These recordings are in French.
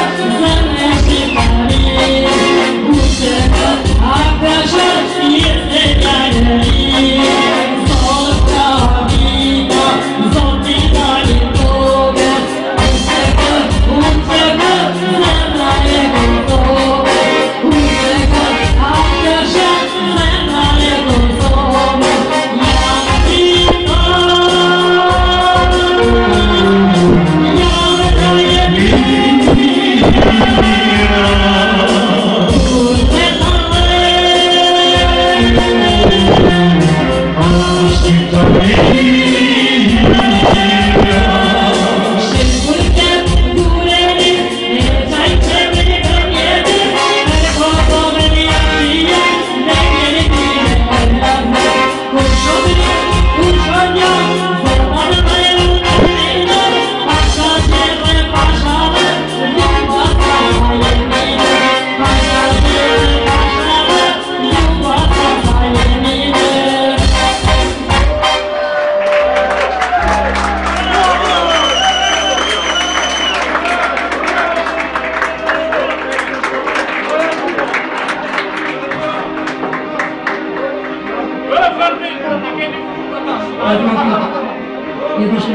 love, you.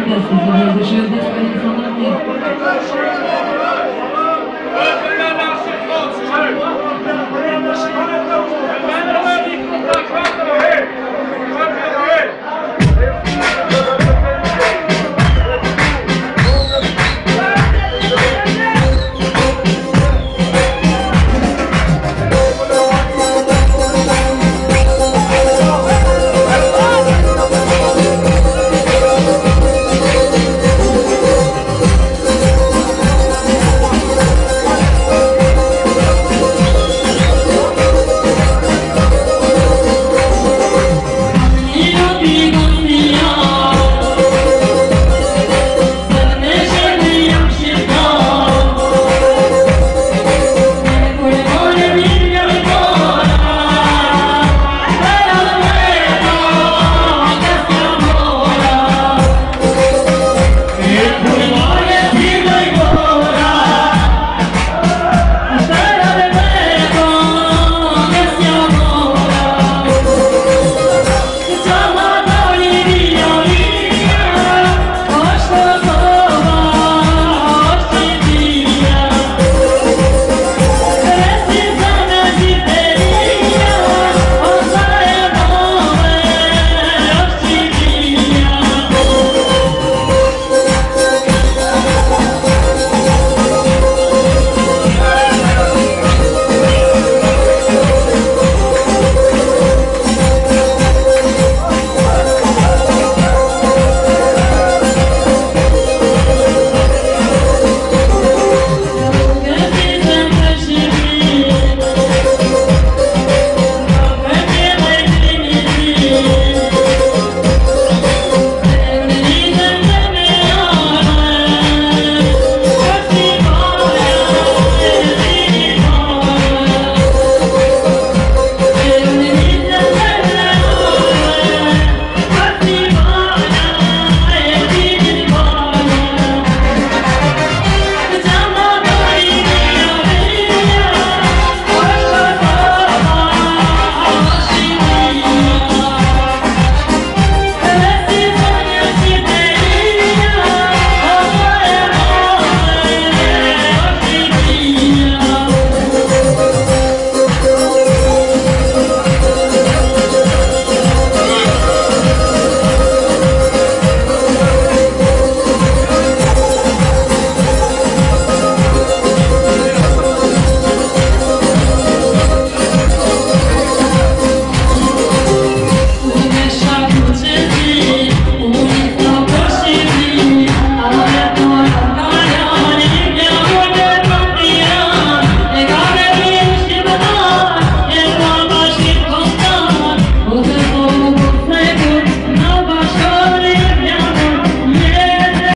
Je vous des choses d'être à l'étranger.